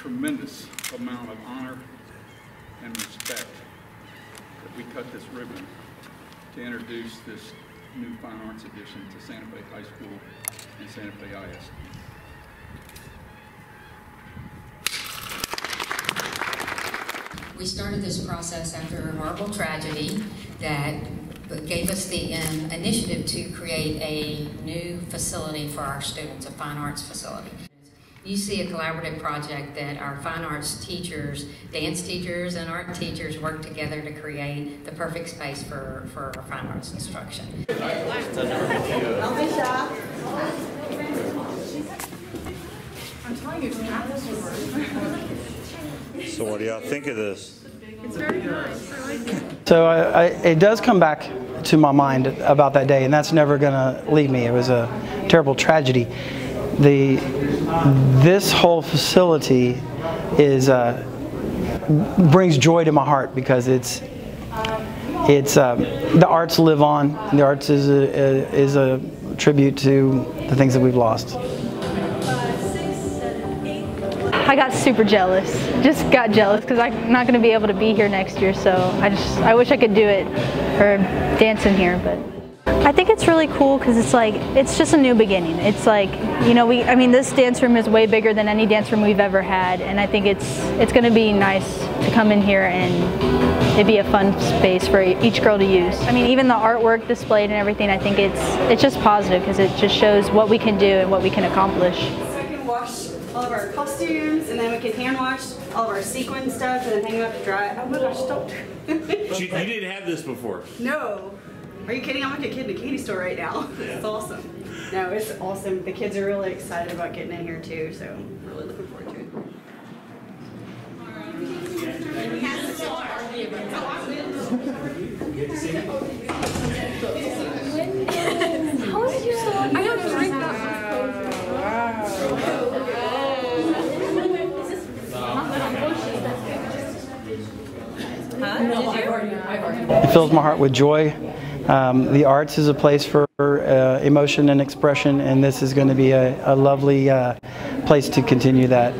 tremendous amount of honor and respect that we cut this ribbon to introduce this new fine arts addition to Santa Fe High School and Santa Fe ISD. We started this process after a horrible tragedy that gave us the um, initiative to create a new facility for our students, a fine arts facility. You see a collaborative project that our fine arts teachers, dance teachers, and art teachers work together to create the perfect space for, for our fine arts instruction. Don't be shy. I'm telling you, it's not So what do y'all think of this? It's very nice. I like it. So I, I, it does come back to my mind about that day, and that's never going to leave me. It was a terrible tragedy. The this whole facility is uh, brings joy to my heart because it's it's um, the arts live on. The arts is a, is a tribute to the things that we've lost. I got super jealous. Just got jealous because I'm not going to be able to be here next year. So I just I wish I could do it or dance in here, but. I think it's really cool because it's like it's just a new beginning. It's like you know we I mean this dance room is way bigger than any dance room we've ever had, and I think it's it's going to be nice to come in here and it'd be a fun space for each girl to use. I mean even the artwork displayed and everything. I think it's it's just positive because it just shows what we can do and what we can accomplish. So we can wash all of our costumes, and then we can hand wash all of our sequin stuff, and then hang them up to dry. Oh my gosh, don't. You, you didn't have this before. no. Are you kidding? I'm like a kid in a candy store right now. It's awesome. No, it's awesome. The kids are really excited about getting in here too, so I'm really looking forward to it. I don't drink that It fills my heart with joy. Um, the arts is a place for uh, emotion and expression, and this is going to be a, a lovely uh, place to continue that.